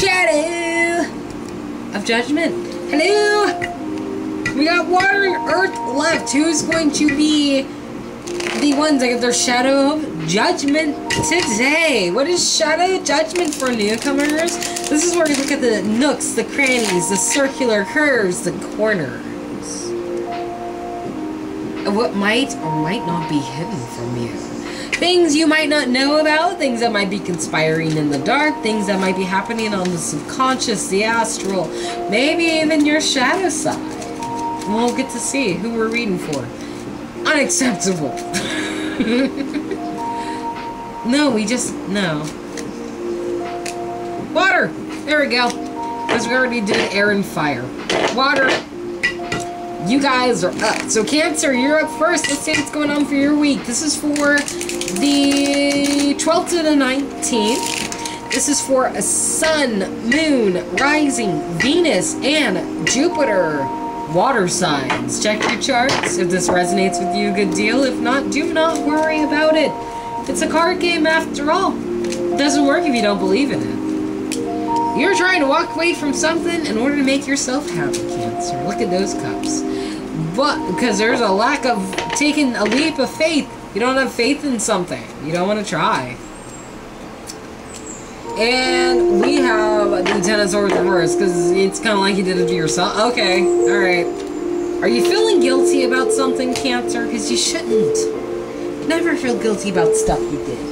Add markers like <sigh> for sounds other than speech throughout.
Shadow of Judgment. Hello! We got Water and Earth left. Who's going to be the ones that get their Shadow of Judgment today? What is Shadow of Judgment for newcomers? This is where we look at the nooks, the crannies, the circular curves, the corners. What might or might not be hidden from you. Things you might not know about, things that might be conspiring in the dark, things that might be happening on the subconscious, the astral, maybe even your shadow side. We'll get to see who we're reading for. Unacceptable. <laughs> no, we just, no. Water! There we go. Because we already did air and fire. Water. You guys are up. So Cancer, you're up first. Let's see what's going on for your week. This is for the 12th to the 19th. This is for a sun, moon, rising, Venus, and Jupiter water signs. Check your charts. If this resonates with you, a good deal. If not, do not worry about it. It's a card game after all. It doesn't work if you don't believe in it. You're trying to walk away from something in order to make yourself happy, Cancer. Look at those cups. But because there's a lack of taking a leap of faith, you don't have faith in something. You don't want to try. And we have the Ten of Swords reversed because it's kind of like you did it to yourself. Okay, alright. Are you feeling guilty about something, Cancer? Because you shouldn't. Never feel guilty about stuff you did.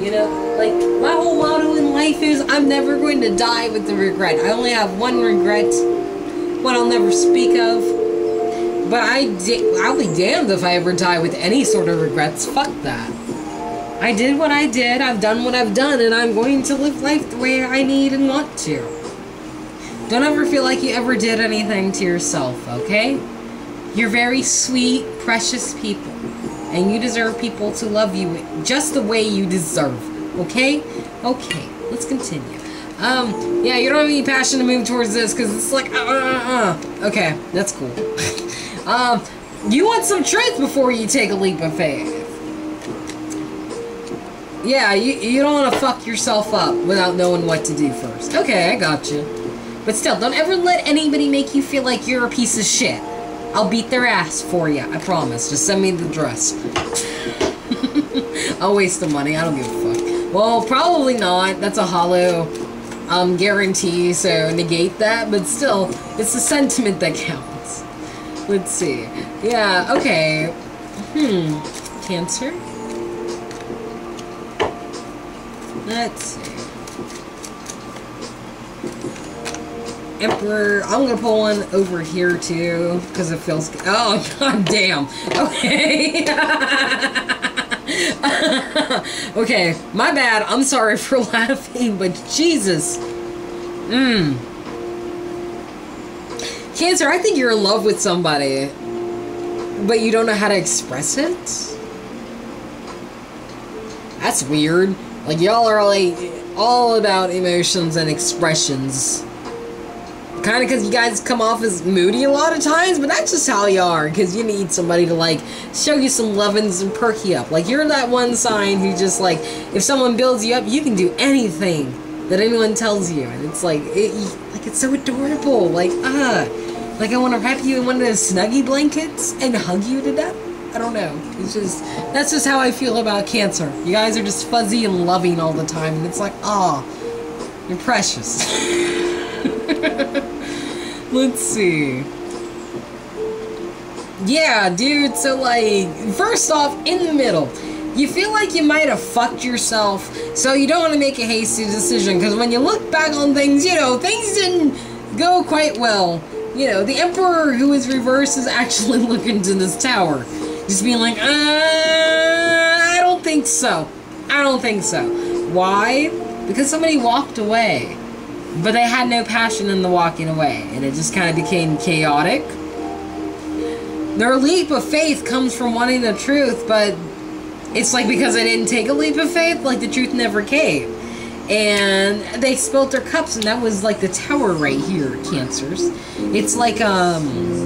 You know, like, my whole motto in life is I'm never going to die with the regret. I only have one regret, what I'll never speak of. But I I'll be damned if I ever die with any sort of regrets. Fuck that. I did what I did, I've done what I've done, and I'm going to live life the way I need and want to. Don't ever feel like you ever did anything to yourself, okay? You're very sweet, precious people, and you deserve people to love you just the way you deserve, okay? Okay, let's continue. Um, yeah, you don't have any passion to move towards this, because it's like, uh, uh, uh. Okay, that's cool. <laughs> um, you want some truth before you take a leap of faith. Yeah, you, you don't want to fuck yourself up without knowing what to do first. Okay, I got you. But still, don't ever let anybody make you feel like you're a piece of shit. I'll beat their ass for you, I promise. Just send me the dress. <laughs> I'll waste the money, I don't give a fuck. Well, probably not. That's a hollow um, guarantee, so negate that. But still, it's the sentiment that counts. Let's see. Yeah, okay. Hmm. Cancer? Let's see. Emperor, I'm gonna pull one over here too, because it feels. Oh, <laughs> god damn. Okay. <laughs> okay, my bad. I'm sorry for <laughs> laughing, but Jesus. Mmm. Cancer, I think you're in love with somebody, but you don't know how to express it? That's weird. Like, y'all are, like, all about emotions and expressions. Kind of because you guys come off as moody a lot of times, but that's just how you are. Because you need somebody to, like, show you some lovin's and perk you up. Like, you're that one sign who just, like, if someone builds you up, you can do anything that anyone tells you. And it's, like, it, like it's so adorable. Like, ah. Like, I want to wrap you in one of those Snuggie blankets and hug you to death. I don't know. It's just that's just how I feel about cancer. You guys are just fuzzy and loving all the time, and it's like, ah, oh, you're precious. <laughs> Let's see. Yeah, dude. So like, first off, in the middle. You feel like you might have fucked yourself, so you don't want to make a hasty decision, because when you look back on things, you know, things didn't go quite well. You know, the Emperor who is reversed is actually <laughs> looking to this tower. Just being like, uh, I don't think so. I don't think so. Why? Because somebody walked away. But they had no passion in the walking away. And it just kind of became chaotic. Their leap of faith comes from wanting the truth, but it's like because they didn't take a leap of faith, like the truth never came. And they spilt their cups, and that was like the tower right here, Cancers. It's like, um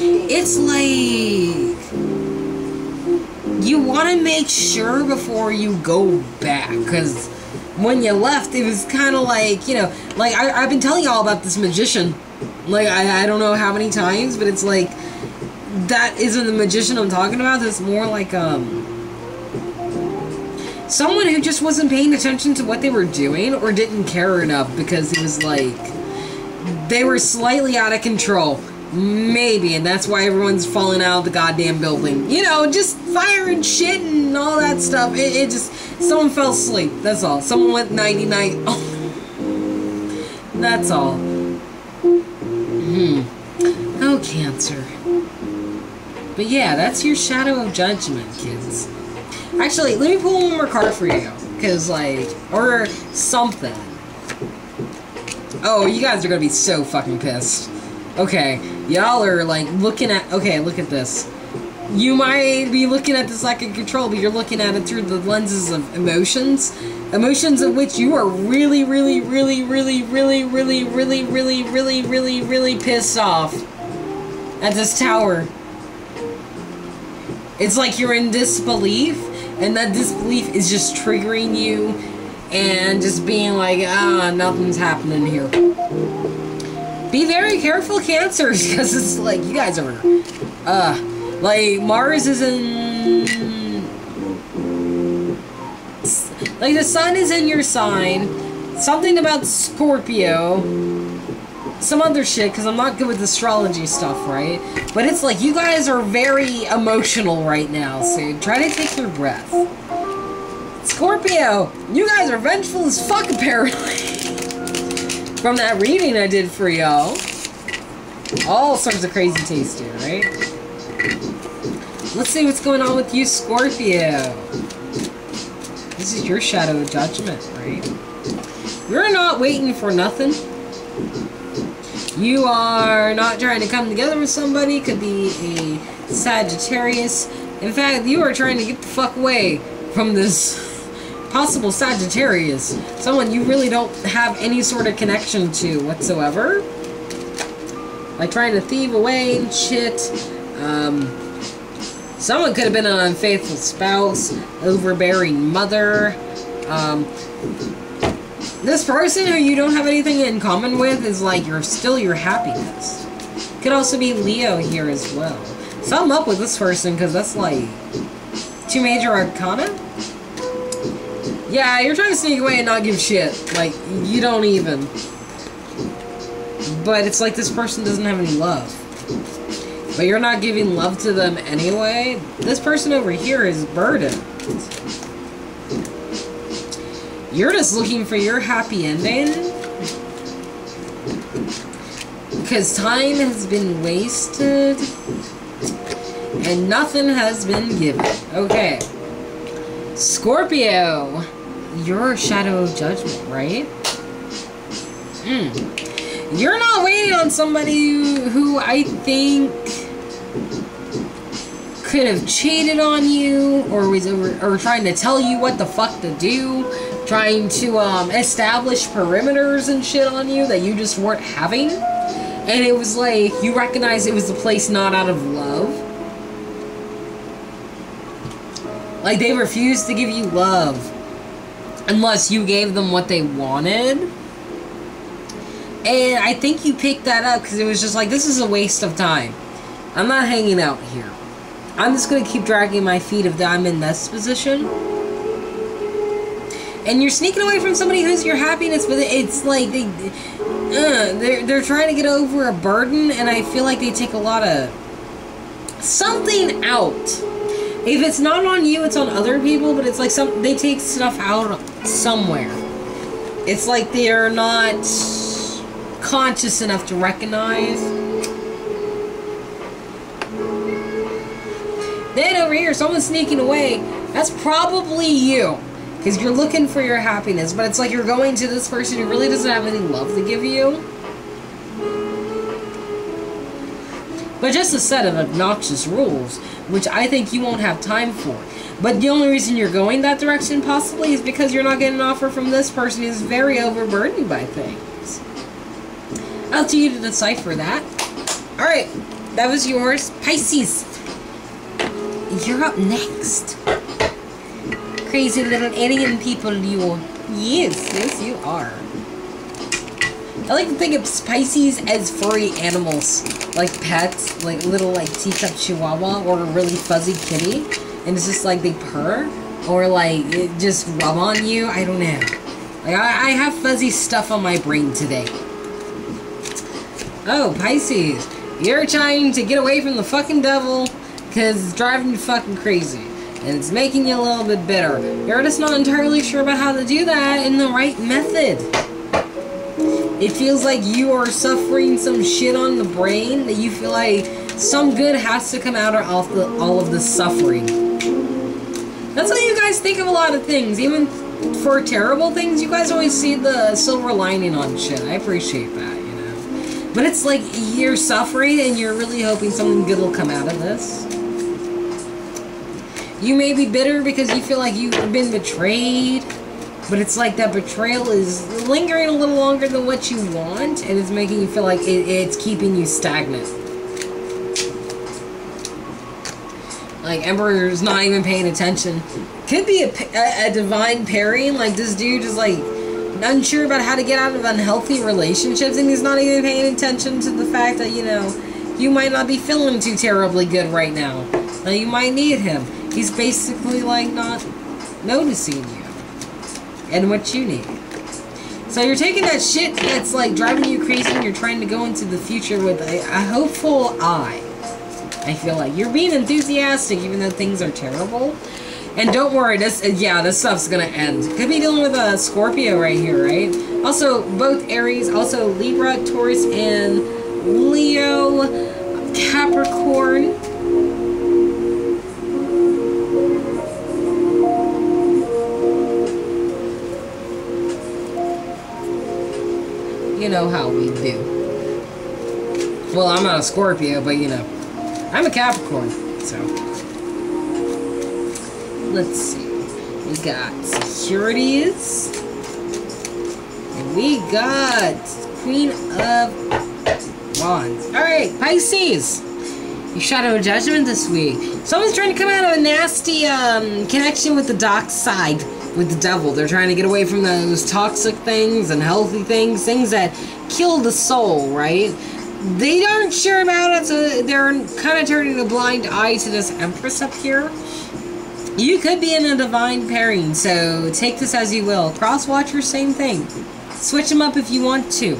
it's like you want to make sure before you go back because when you left, it was kind of like, you know, like I, I've been telling y'all about this magician. Like, I, I don't know how many times, but it's like, that isn't the magician I'm talking about. It's more like, um, someone who just wasn't paying attention to what they were doing or didn't care enough because it was like, they were slightly out of control. Maybe, and that's why everyone's falling out of the goddamn building. You know, just fire and shit and all that stuff. It, it just, someone fell asleep. That's all. Someone went nighty <laughs> night. that's all. Hmm. Oh, Cancer. But yeah, that's your shadow of judgment, kids. Actually, let me pull one more card for you. Because, like, or something. Oh, you guys are gonna be so fucking pissed. Okay, y'all are like looking at. Okay, look at this. You might be looking at this lack of control, but you're looking at it through the lenses of emotions. Emotions of which you are really, really, really, really, really, really, really, really, really, really, really pissed off at this tower. It's like you're in disbelief, and that disbelief is just triggering you and just being like, ah, nothing's happening here. Be very careful, Cancers, <laughs> because it's like, you guys are, uh, like, Mars is in, like, the sun is in your sign, something about Scorpio, some other shit, because I'm not good with astrology stuff, right? But it's like, you guys are very emotional right now, so try to take your breath. Scorpio, you guys are vengeful as fuck, apparently. <laughs> From that reading I did for y'all. All sorts of crazy here, right? Let's see what's going on with you, Scorpio. This is your shadow of judgment, right? You're not waiting for nothing. You are not trying to come together with somebody. Could be a Sagittarius. In fact, you are trying to get the fuck away from this possible Sagittarius. Someone you really don't have any sort of connection to whatsoever. Like trying to thieve away and shit. Um, someone could have been an unfaithful spouse, overbearing mother. Um, this person who you don't have anything in common with is like you're still your happiness. Could also be Leo here as well. Sum up with this person because that's like two major arcana. Yeah, you're trying to sneak away and not give shit. Like, you don't even. But it's like this person doesn't have any love. But you're not giving love to them anyway. This person over here is burdened. You're just looking for your happy ending. Because time has been wasted. And nothing has been given. Okay. Scorpio your shadow of judgment, right? Mm. You're not waiting on somebody who, I think could have cheated on you or was or, or trying to tell you what the fuck to do, trying to um, establish perimeters and shit on you that you just weren't having. And it was like you recognize it was the place not out of love. Like they refused to give you love unless you gave them what they wanted. And I think you picked that up because it was just like, this is a waste of time. I'm not hanging out here. I'm just going to keep dragging my feet if I'm in this position. And you're sneaking away from somebody who's your happiness, but it's like they, uh, they're, they're trying to get over a burden, and I feel like they take a lot of something out if it's not on you, it's on other people, but it's like some they take stuff out somewhere. It's like they're not conscious enough to recognize. Then over here, someone's sneaking away. That's probably you. Because you're looking for your happiness, but it's like you're going to this person who really doesn't have any love to give you. But just a set of obnoxious rules which I think you won't have time for. But the only reason you're going that direction possibly is because you're not getting an offer from this person who's very overburdened by things. Up to you to decipher that. Alright, that was yours. Pisces, you're up next. Crazy little alien people, you. are. Yes, yes, you are. I like to think of Pisces as furry animals, like pets, like little like teacup chihuahua or a really fuzzy kitty, and it's just like they purr or like it just rub on you. I don't know. Like I, I have fuzzy stuff on my brain today. Oh, Pisces, you're trying to get away from the fucking devil because it's driving you fucking crazy. And it's making you a little bit bitter. You're just not entirely sure about how to do that in the right method. It feels like you are suffering some shit on the brain that you feel like some good has to come out of all of the suffering. That's how you guys think of a lot of things. Even for terrible things, you guys always see the silver lining on shit. I appreciate that, you know. But it's like you're suffering and you're really hoping something good will come out of this. You may be bitter because you feel like you've been betrayed. But it's like that betrayal is lingering a little longer than what you want, and it's making you feel like it, it's keeping you stagnant. Like Emperor's not even paying attention. Could be a, a, a divine pairing. Like this dude is like unsure about how to get out of unhealthy relationships, and he's not even paying attention to the fact that you know you might not be feeling too terribly good right now. Like you might need him. He's basically like not noticing you and what you need. So you're taking that shit that's like driving you crazy and you're trying to go into the future with a, a hopeful eye. I feel like you're being enthusiastic even though things are terrible. And don't worry, this uh, yeah, this stuff's gonna end. Could be dealing with a Scorpio right here, right? Also, both Aries, also Libra, Taurus, and Leo, Capricorn. You know how we do. Well, I'm not a Scorpio, but you know, I'm a Capricorn, so. Let's see. We got securities. And we got Queen of Wands. Alright, Pisces. You shadow judgment this week. Someone's trying to come out of a nasty um, connection with the dark side with the devil. They're trying to get away from those toxic things and healthy things, things that kill the soul, right? They aren't sure about it, so they're kind of turning a blind eye to this Empress up here. You could be in a divine pairing, so take this as you will. Cross Watcher, same thing. Switch them up if you want to.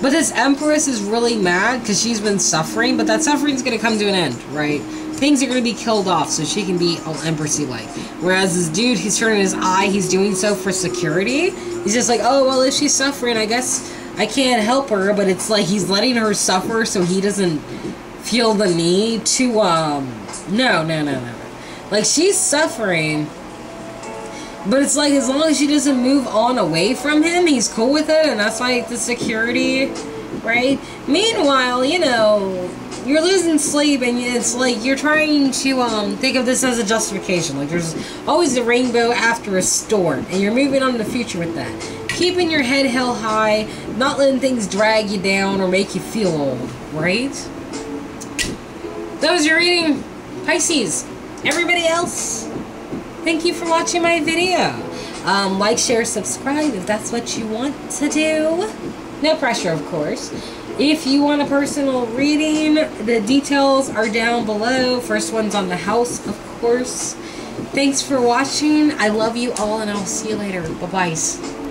But this Empress is really mad because she's been suffering, but that suffering's going to come to an end, right? Things are going to be killed off so she can be all empressy like. Whereas this dude, he's turning his eye, he's doing so for security. He's just like, oh, well, if she's suffering, I guess I can't help her. But it's like he's letting her suffer so he doesn't feel the need to, um, no, no, no, no. Like, she's suffering. But it's like, as long as she doesn't move on away from him, he's cool with it. And that's like the security, right? Meanwhile, you know, you're losing sleep and it's like you're trying to um think of this as a justification. Like there's always a rainbow after a storm and you're moving on to the future with that. Keeping your head held high not letting things drag you down or make you feel old right? That was your reading pisces. Everybody else thank you for watching my video. Um, like share subscribe if that's what you want to do. No pressure of course if you want a personal reading, the details are down below. First one's on the house, of course. Thanks for watching. I love you all, and I'll see you later. Bye-bye.